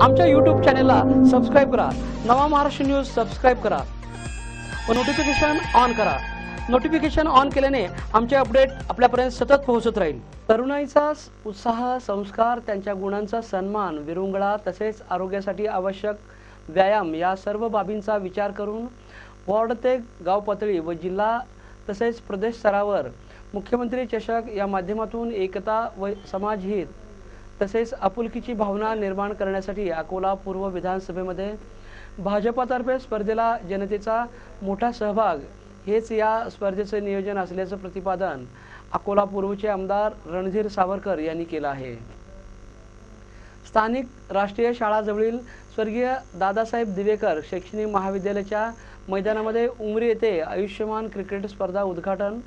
आमच्या यूट्यूब चॅनेलला सबस्क्राईब करा. नवा महाराष्ट्र न्यूज सबस्क्राईब करा. व नोटिफिकेशन ऑन करा. नोटिफिकेशन ऑन केल्याने आमचे अपडेट आपल्यापर्यंत सतत पोहोचत राहील. तरुणाईचा उत्साह संस्कार त्यांच्या गुणांचा सन्मान विरुंगळा तसेच आरोग्यासाठी आवश्यक व्यायाम या सर्व बाबींचा विचार करून वॉर्ड ते गाव पातळी व जिल्हा तसेच प्रदेश स्तरावर मुख्यमंत्री चषक या माध्यमातून एकता व समाजहित तसेच आपुलकीची भावना निर्माण करण्यासाठी अकोला पूर्व विधानसभेमध्ये भाजपातर्फे स्पर्धेला जनतेचा मोठा सहभाग. हेच या स्पर्धेचे नियोजन असल्याचं प्रतिपादन अकोला पूर्वचे आमदार रणधीर सावरकर यांनी केलं आहे. स्थानिक राष्ट्रीय शाळाजवळील स्वर्गीय दादासाहेब दिवेकर शैक्षणिक महाविद्यालयाच्या मैदानामध्ये उमरी येथे आयुष्यमान क्रिकेट स्पर्धा उद्घाटन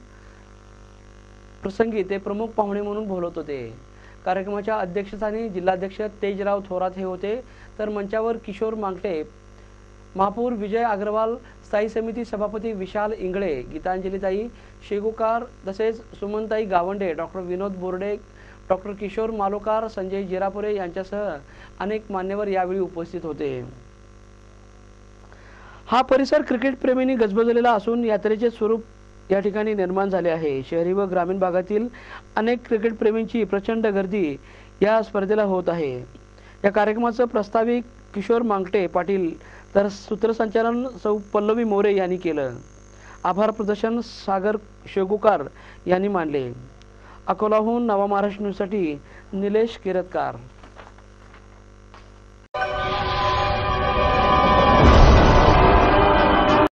प्रसंगी ते प्रमुख पाहुणे म्हणून बोलत होते. कार्यक्रमाच्या अध्यक्षस्थानी जिल्हाध्यक्ष तेजराव थोरात हे होते. तर मंचावर किशोर मांगटे महापौर विजय अग्रवाल स्थायी समिती सभापती विशाल इंगळे गीतांजलीताई शेगोकार तसेच सुमनताई गावंडे डॉक्टर विनोद बोर्डे डॉक्टर किशोर मालोकार संजय जिरापुरे यांच्यासह अनेक मान्यवर यावेळी उपस्थित होते. हा परिसर क्रिकेटप्रेमींनी गजबजलेला असून यात्रेचे स्वरूप या ठिकाणी निर्माण झाले आहे. शहरी व ग्रामीण भागातील अनेक क्रिकेटप्रेमींची प्रचंड गर्दी या स्पर्धेला होत आहे. या कार्यक्रमाचं प्रस्ताविक किशोर मांगटे पाटील तर सूत्रसंचालन सौ पल्लवी मोरे यांनी केलं. आभार प्रदर्शन सागर शेगुकार यांनी मानले अकोलाहून नवा महाराष्ट्र न्यूजसाठी निलेश किरतकार.